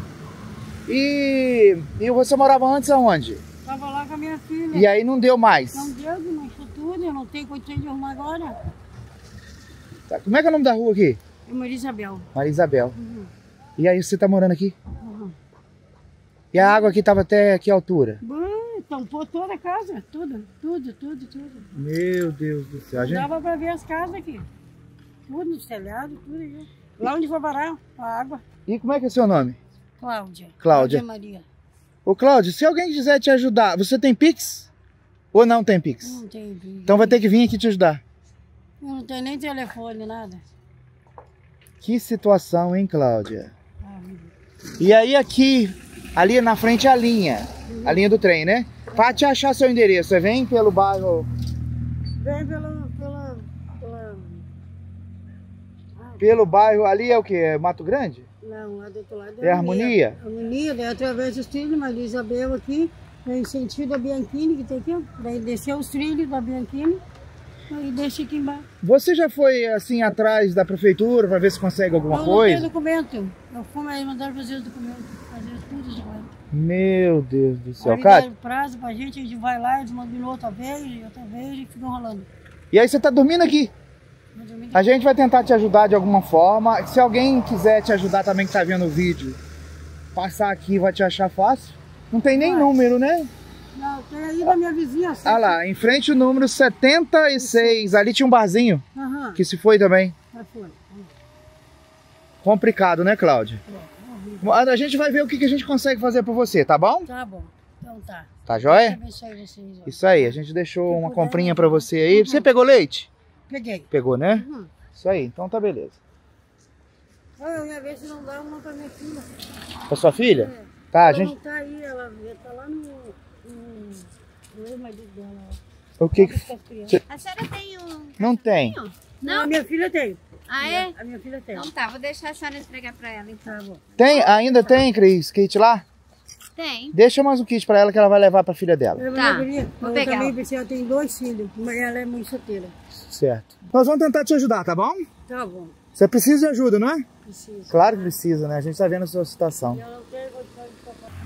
Speaker 1: E, e você morava antes aonde?
Speaker 4: Tava lá com a minha filha.
Speaker 1: E aí não deu mais?
Speaker 4: Não deu, desmanchou tudo, eu não tenho condições de arrumar agora.
Speaker 1: Tá, Como é que é o nome da rua aqui?
Speaker 4: Maria Isabel.
Speaker 1: Maria Isabel.
Speaker 4: Uhum.
Speaker 1: E aí você tá morando aqui?
Speaker 4: Uhum.
Speaker 1: E a água aqui tava até que altura?
Speaker 4: Bom, tampou toda a casa, tudo, tudo, tudo, tudo.
Speaker 1: Meu Deus do céu. Gente...
Speaker 4: dava pra ver as casas aqui. Tudo no telhado, tudo aí. Lá onde foi parar a água.
Speaker 1: E como é que é seu nome?
Speaker 4: Cláudia.
Speaker 1: Cláudia.
Speaker 4: Maria.
Speaker 1: Ô Cláudio, se alguém quiser te ajudar, você tem Pix? Ou não tem Pix?
Speaker 4: Não tem vídeo.
Speaker 1: Então vai ter que vir aqui te ajudar.
Speaker 4: Eu não tenho nem telefone, nada.
Speaker 1: Que situação, hein, Cláudia? E aí aqui, ali na frente é a linha, a linha do trem, né? Pra te achar seu endereço, você vem pelo bairro,
Speaker 4: Vem pela. pela. pela.
Speaker 1: pelo bairro, ali é o que? É Mato Grande?
Speaker 4: Não, lá do outro lado
Speaker 1: É Harmonia?
Speaker 4: Harmonia, daí através dos trilhos, Maria Isabel aqui, vem sentido da Bianchini, que tem aqui, ó. Daí desceu os trilhos da Bianchini, aí deixa aqui embaixo.
Speaker 1: Você já foi assim atrás da prefeitura pra ver se consegue alguma
Speaker 4: eu
Speaker 1: coisa?
Speaker 4: não tenho documento. Eu fui, mas mandaram fazer os documentos, fazer tudo os documentos.
Speaker 1: Meu Deus do céu,
Speaker 4: Aí
Speaker 1: cara.
Speaker 4: deram prazo pra gente, a gente vai lá, eles mandam outra vez, e outra vez, e fica enrolando.
Speaker 1: E aí você tá dormindo aqui?
Speaker 4: Vou dormir
Speaker 1: A gente vai tentar te ajudar de alguma forma. Se alguém quiser te ajudar também que tá vendo o vídeo, passar aqui vai te achar fácil. Não tem nem número, né?
Speaker 4: Aí da minha vizinha.
Speaker 1: Ah lá, em frente o número 76. Ali tinha um barzinho
Speaker 4: Aham.
Speaker 1: que se foi também.
Speaker 4: Já foi.
Speaker 1: Complicado, né, Cláudia?
Speaker 4: É,
Speaker 1: A gente vai ver o que, que a gente consegue fazer por você, tá bom?
Speaker 4: Tá bom. Então tá.
Speaker 1: Tá joia?
Speaker 4: Vocês.
Speaker 1: Isso aí, a gente deixou uma comprinha pra você aí. Você pegou leite?
Speaker 4: Peguei.
Speaker 1: Pegou, né?
Speaker 4: Uhum.
Speaker 1: Isso aí, então tá beleza.
Speaker 4: Olha, eu ia ver se não dá uma pra minha filha.
Speaker 1: Pra sua filha?
Speaker 4: É.
Speaker 1: Tá, a gente.
Speaker 4: não tá aí, ela tá lá no... ex-marido dela.
Speaker 1: O que que. Cê-
Speaker 2: A senhora tem um.
Speaker 1: Não tem.
Speaker 4: Não, a minha filha tem.
Speaker 2: Ah, é?
Speaker 4: A minha filha tem.
Speaker 2: Então tá, vou deixar a senhora entregar pra ela então.
Speaker 4: Tá.
Speaker 1: Tem? Ainda tem, Cris? Kit lá?
Speaker 2: Tem.
Speaker 1: Deixa mais um kit pra ela que ela vai levar pra filha dela.
Speaker 4: Eu,
Speaker 2: Tá, vou
Speaker 4: eu
Speaker 2: pegar.
Speaker 4: também pensei, ela tem dois filhos, mas ela é mãe solteira.
Speaker 1: Certo. Nós vamos tentar te ajudar, tá bom?
Speaker 4: Tá bom,
Speaker 1: Você precisa de ajuda, não é?
Speaker 4: precisa.
Speaker 1: Claro que precisa, né? A gente tá vendo a sua situação.
Speaker 4: E ela não quer gostar de papai.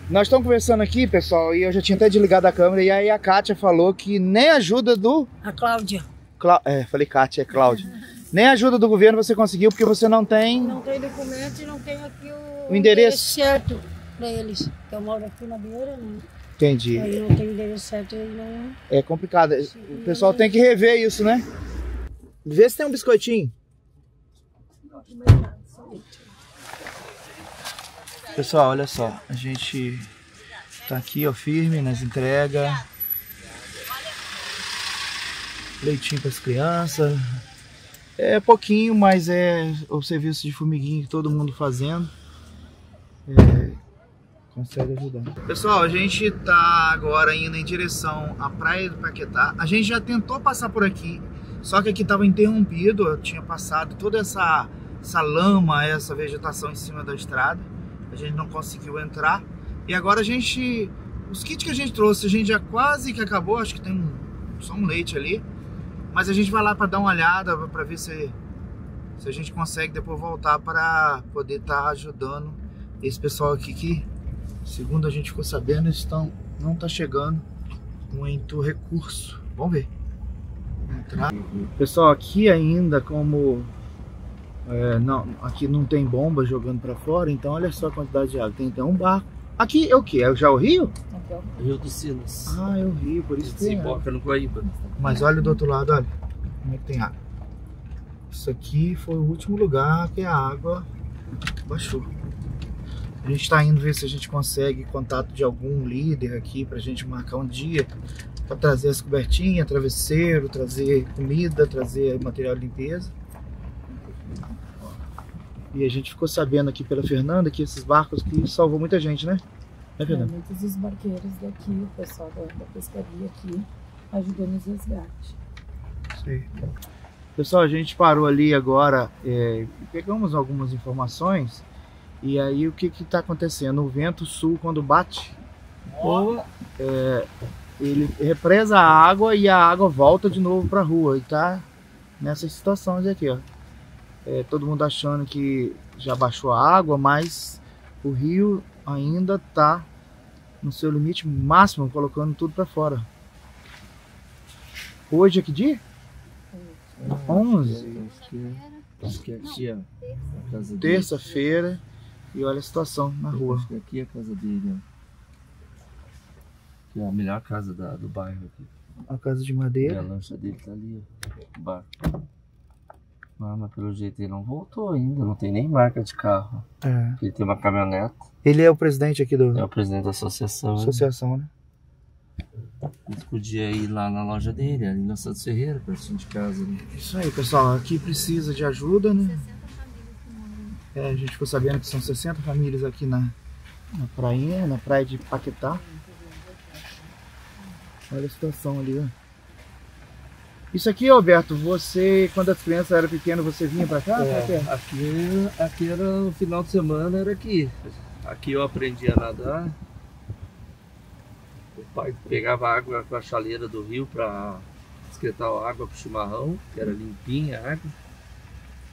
Speaker 1: Nós estamos conversando aqui, pessoal, e eu já tinha até desligado a câmera, e aí a Kátia falou que nem ajuda do.
Speaker 4: A Cláudia.
Speaker 1: Clá- É, falei Kátia, é Cláudia. Nem ajuda do governo você conseguiu porque você não tem.
Speaker 4: Não tem documento e não tem aqui o,
Speaker 1: O endereço.
Speaker 4: certo pra eles. Eu moro aqui na beira, né?
Speaker 1: Entendi.
Speaker 4: Aí não tem endereço certo aí não.
Speaker 1: É complicado. O pessoal tem que rever isso, né? Vê se tem um biscoitinho. Pessoal, olha só. A gente tá aqui, ó, firme nas entregas. Leitinho para as crianças. É pouquinho, mas é o serviço de formiguinha que todo mundo fazendo. É, consegue ajudar. Pessoal, a gente tá agora indo em direção à Praia do Paquetá. A gente já tentou passar por aqui, só que aqui estava interrompido, eu tinha passado toda essa, essa lama, essa vegetação em cima da estrada. A gente não conseguiu entrar. E agora a gente. Os kits que a gente trouxe, a gente já quase que acabou, acho que tem um, só um leite ali. Mas a gente vai lá para dar uma olhada, para ver se, se a gente consegue depois voltar para poder estar ajudando esse pessoal aqui que, segundo a gente ficou sabendo, estão, não está chegando muito recurso. Vamos ver. Entrar. Pessoal, aqui ainda como é, não, aqui não tem bomba jogando para fora, então olha só a quantidade de água. Tem até um barco. Aqui é o que? É já o rio?
Speaker 3: Rio dos Sinos.
Speaker 1: Ah, é o rio, por isso que tem água.
Speaker 3: Desemboca no Guaíba.
Speaker 1: Mas olha do outro lado, olha. Como é que tem água. Isso aqui foi o último lugar que a água baixou. A gente está indo ver se a gente consegue contato de algum líder aqui pra gente marcar um dia para trazer as cobertinhas, travesseiro, trazer comida, trazer material de limpeza. E a gente ficou sabendo aqui pela Fernanda que esses barcos que salvou muita gente, né? É
Speaker 10: É,
Speaker 1: Fernanda?
Speaker 10: muitos dos barqueiros daqui, o pessoal da, da pescaria aqui, ajudou nos resgates.
Speaker 1: Sei. Pessoal, a gente parou ali agora, é, pegamos algumas informações e aí o que que tá acontecendo? O vento sul quando bate, é, ele represa a água e a água volta de novo para a rua e tá nessas situações aqui, ó. É, todo mundo achando que já baixou a água, mas o rio ainda tá no seu limite máximo, colocando tudo para fora. Hoje é que dia? 11.
Speaker 3: Acho que aqui, ó. A casa dele.
Speaker 1: Terça-feira. E olha a situação na rua.
Speaker 3: Acho que aqui é a casa dele, ó. Que é a melhor casa da, do bairro aqui.
Speaker 1: A casa de
Speaker 3: E a
Speaker 1: madeira.
Speaker 3: lancha dele tá ali, ó. O barco. Ah, mas pelo jeito ele não voltou ainda, não tem nem marca de carro.
Speaker 1: É.
Speaker 3: Ele tem uma caminhonete,
Speaker 1: Ele é o presidente aqui do
Speaker 3: é o presidente da associação. né?
Speaker 1: associação, né?
Speaker 3: Ele podia ir lá na loja dele, ali na Santos Ferreira, pertinho de casa. Né?
Speaker 1: Isso aí, pessoal. Aqui precisa de ajuda, né? É, a gente ficou sabendo que são 60 famílias aqui na, na prainha, na praia de Paquetá. Olha a situação ali, ó. Isso aqui, Alberto, você, quando as crianças eram pequenas, você vinha pra cá? É? É,
Speaker 3: aqui, aqui era no final de semana, era aqui. Aqui eu aprendi a nadar. O pai pegava água com a chaleira do rio para esquentar a água pro chimarrão, que era limpinha a água.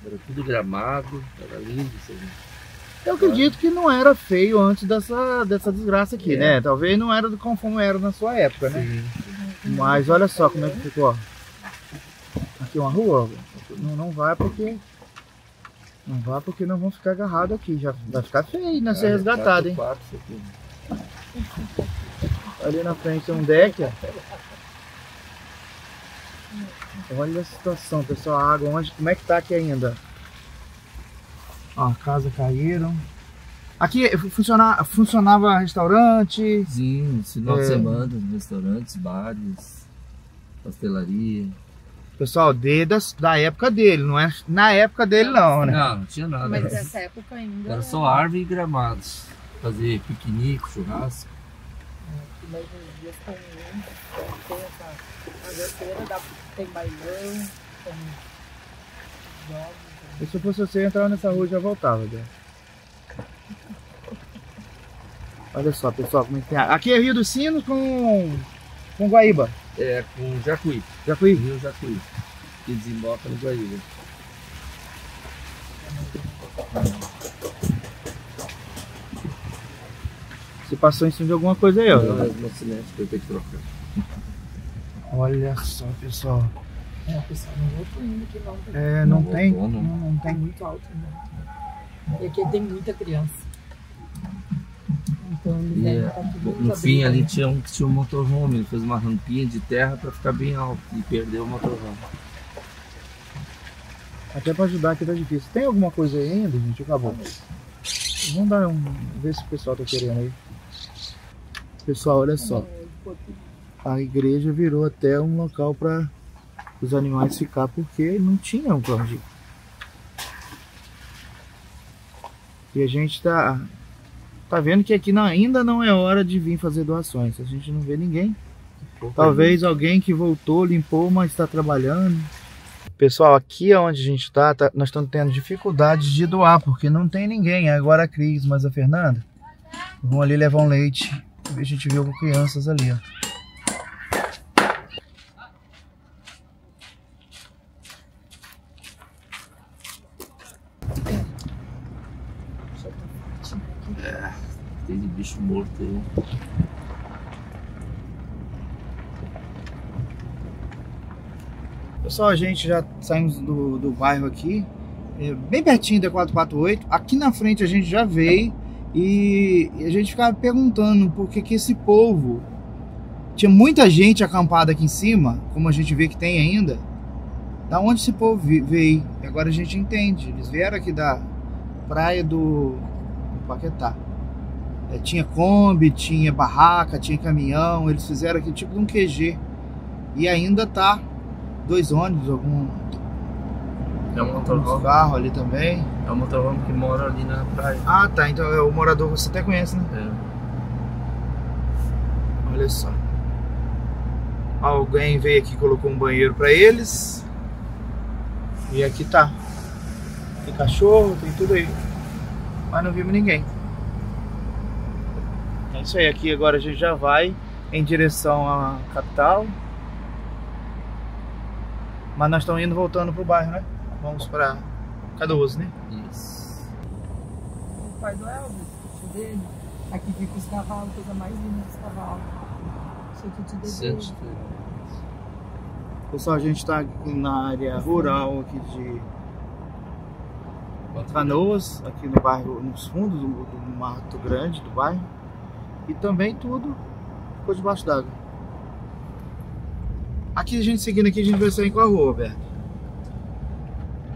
Speaker 3: Era tudo gramado, era lindo isso aí.
Speaker 1: Eu acredito que não era feio antes dessa, dessa desgraça aqui,
Speaker 3: É.
Speaker 1: né? Talvez não era conforme era na sua época, né? Mas olha só como é que ficou. Aqui é uma rua, não, não vai porque. Não vai porque não vão ficar agarrados aqui. Já vai ficar feio, né? Ser
Speaker 3: Ah,
Speaker 1: resgatado, hein?
Speaker 3: quatro.
Speaker 1: Ali na frente tem um deck, ó. Olha a situação, pessoal. A água, onde, como é que tá aqui ainda? Ó, a casa caíram. Aqui funciona, funcionava restaurante?
Speaker 3: Sim, final
Speaker 1: É.
Speaker 3: de semana, restaurantes, bares, pastelaria.
Speaker 1: Pessoal, desde a- da época dele, não é na época dele não, né?
Speaker 3: Não, não tinha nada.
Speaker 10: Mas
Speaker 3: era,
Speaker 10: nessa época ainda.
Speaker 3: era só árvore e gramados. Fazer piquenique, churrasco.
Speaker 10: Mas os dias estão lindos, tem essa agroceira, dá- tem bailão, tem jogos.
Speaker 1: E se eu fosse você, eu entrava nessa rua e já voltava, Bel. Olha só, pessoal, como é que tem. Aqui é Rio dos Sinos com, com Guaíba.
Speaker 3: É, com Jacuí.
Speaker 1: Jacuí?
Speaker 3: Rio Jacuí. Que desemboca no Guaíba.
Speaker 1: Você passou em cima de alguma coisa aí, ó.
Speaker 3: Não, é uma que eu tenho que trocar.
Speaker 1: Olha só, pessoal.
Speaker 10: É, pessoal não voltou ainda que não tem.
Speaker 1: É, não, tem?
Speaker 3: voltou,
Speaker 1: Não,
Speaker 3: não.
Speaker 1: não tem.
Speaker 10: muito alto ainda. E aqui tem muita criança. Então
Speaker 3: E, é, no fim ali tinha um que tinha um motorhome, ele fez uma rampinha de terra para ficar bem alto e perdeu o motorhome.
Speaker 1: Até pra ajudar aqui tá difícil. Tem alguma coisa aí ainda, gente? Acabou. Vamos dar um. ver se o pessoal tá querendo aí. Pessoal, olha só. A igreja virou até um local para os animais ficar porque não tinham pra onde ir. E a gente tá, tá vendo que aqui não- ainda não é hora de vir fazer doações. A gente não vê ninguém. Talvez alguém que voltou, limpou, mas está trabalhando. Pessoal, aqui é onde a gente está, nós estamos tendo dificuldade de doar, porque não tem ninguém. Agora a Cris, mas a Fernanda vão ali levar um leite. A gente viu com crianças ali, ó.
Speaker 3: É, tem de
Speaker 1: Pessoal, a gente já saímos do, do bairro aqui, é, bem pertinho da 448. Aqui na frente a gente já veio e, a gente ficava perguntando por que, que esse povo. Tinha muita gente acampada aqui em cima, como a gente vê que tem ainda. Da onde esse povo veio? E agora a gente entende. Eles vieram aqui da praia do Paquetá. É, tinha Kombi, tinha barraca, tinha caminhão. Eles fizeram aqui tipo de um QG. E ainda tá dois ônibus, algum
Speaker 3: É um motorhome.
Speaker 1: carro ali também.
Speaker 3: É um motorhome que mora ali na praia.
Speaker 1: Ah, tá. Então é o morador você até conhece, né?
Speaker 3: É.
Speaker 1: Olha só. Alguém veio aqui e colocou um banheiro pra eles. E aqui tá. Tem cachorro, tem tudo aí. Mas não vimos ninguém. É isso aí. Aqui agora a gente já vai em direção à capital. Mas nós estamos indo voltando pro bairro, né? Vamos pra Cadoso, né?
Speaker 3: Isso.
Speaker 10: O pai do Elvis, dele. Aqui fica os cavalos, coisa mais linda dos cavalos. Isso aqui te deu.
Speaker 3: Sente
Speaker 1: Pessoal, a gente está na área rural aqui de Canoas, aqui no bairro, nos fundos do, do Mato Grande do bairro. E também tudo ficou debaixo d'água. Aqui a gente seguindo aqui, a gente vai sair em qual rua, Roberto?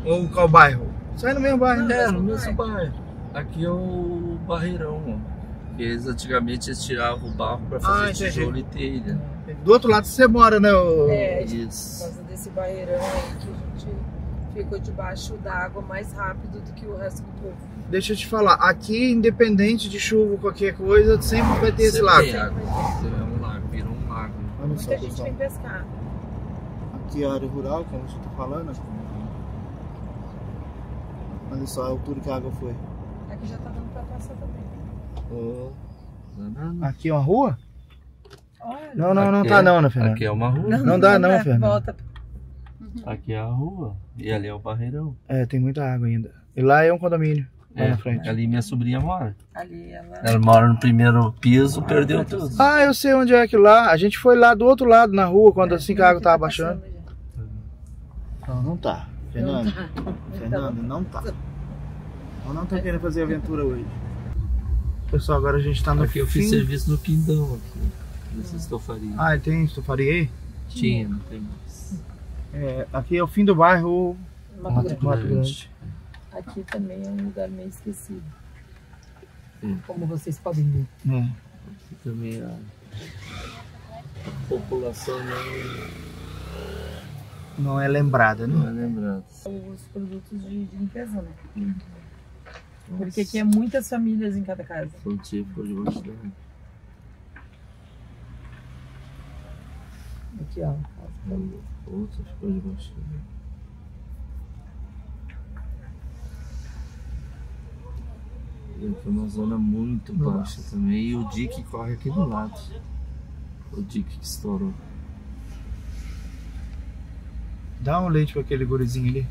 Speaker 1: Ou qual bairro? Sai no mesmo bairro, né?
Speaker 3: É, no mesmo bairro. Aqui é o barreirão, ó. Porque eles antigamente eles tiravam o barro pra fazer
Speaker 1: Ah,
Speaker 3: tijolo e telha.
Speaker 1: Do outro lado você mora, né? ô-
Speaker 10: É,
Speaker 3: Isso.
Speaker 10: por causa desse barreirão aí que a gente ficou debaixo da água mais rápido do que o resto do povo.
Speaker 1: Deixa eu te falar, aqui, independente de chuva ou qualquer coisa, sempre vai ter esse
Speaker 3: Sempre
Speaker 1: lago.
Speaker 3: tem água. É um lago, virou um lago.
Speaker 1: Olha só,
Speaker 10: Muita gente
Speaker 1: pessoal.
Speaker 10: vem pescar.
Speaker 1: Aqui é a área rural, como você está falando. Olha só a altura que a água foi.
Speaker 10: Aqui já tá dando pra passar também.
Speaker 1: Aqui é uma rua?
Speaker 10: Olha.
Speaker 1: Não, não, não
Speaker 3: Aqui
Speaker 1: tá
Speaker 3: é-
Speaker 1: não, né, Fernanda?
Speaker 3: Aqui é uma rua.
Speaker 1: Não, dá não, Fernanda.
Speaker 10: Volta.
Speaker 3: Aqui é a rua. E ali é o barreirão.
Speaker 1: É, tem muita água ainda. E lá é um condomínio, lá
Speaker 3: É,
Speaker 1: na frente.
Speaker 3: ali minha sobrinha mora.
Speaker 10: Ali ela.
Speaker 3: Ela mora no primeiro piso, perdeu tudo.
Speaker 1: Ah, eu sei onde é que lá. A gente foi lá do outro lado, na rua, quando assim que a água tava baixando. Não, não tá. Fernanda, Fernanda, não tá. Ela não tá querendo fazer aventura hoje. Pessoal, agora a gente tá no
Speaker 3: Aqui eu
Speaker 1: fim...
Speaker 3: fiz serviço no Quindão aqui. Nessa estofaria.
Speaker 1: Ah, tem estofaria aí?
Speaker 3: Tinha, não tem mais.
Speaker 1: É, aqui é o fim do bairro
Speaker 10: Mato
Speaker 1: Mato,
Speaker 10: Grande.
Speaker 1: Mato Grande.
Speaker 10: Aqui também é um lugar meio esquecido. como vocês podem ver.
Speaker 1: É.
Speaker 3: Aqui também a, a população não,
Speaker 1: Não é lembrada,
Speaker 3: não é
Speaker 1: né?
Speaker 3: lembrada.
Speaker 10: Os produtos de, de limpeza, né? Porque aqui é muitas famílias em cada casa.
Speaker 3: São tipo de bastante.
Speaker 10: Aqui, ó.
Speaker 3: Outras coisas. E aqui é uma zona muito baixa também. E o dique corre aqui do lado. O dique que estourou.
Speaker 1: Dá um leite pra aquele gurizinho ali.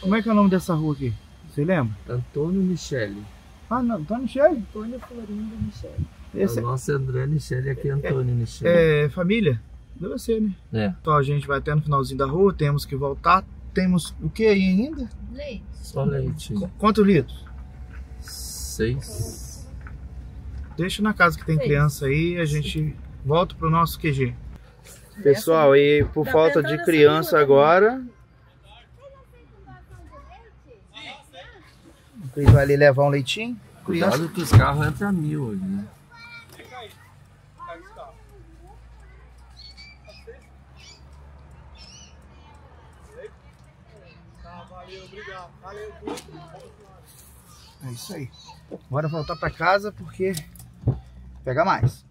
Speaker 1: Como é que é o nome dessa rua aqui? Você lembra?
Speaker 3: Antônio Michele.
Speaker 1: Ah, não, Antônio Michele.
Speaker 10: Antônio Florindo Michele.
Speaker 1: Esse
Speaker 3: o nosso é André Michele aqui é Antônio Michele.
Speaker 1: é família? Deve ser, né?
Speaker 3: É.
Speaker 1: Então a gente vai até no finalzinho da rua, temos que voltar. Temos o que aí ainda?
Speaker 2: Leite.
Speaker 3: Só leite.
Speaker 1: Quantos litros?
Speaker 3: Seis.
Speaker 1: Deixa na casa que tem
Speaker 10: Seis.
Speaker 1: criança aí, a gente volta pro nosso QG. Pessoal, e por
Speaker 10: Dá
Speaker 1: falta de criança agora. O Cris vai ali levar um leitinho. Criança.
Speaker 3: Cuidado que os carros entram a mil hoje, né?
Speaker 1: É isso aí. Bora voltar pra casa porque pega mais.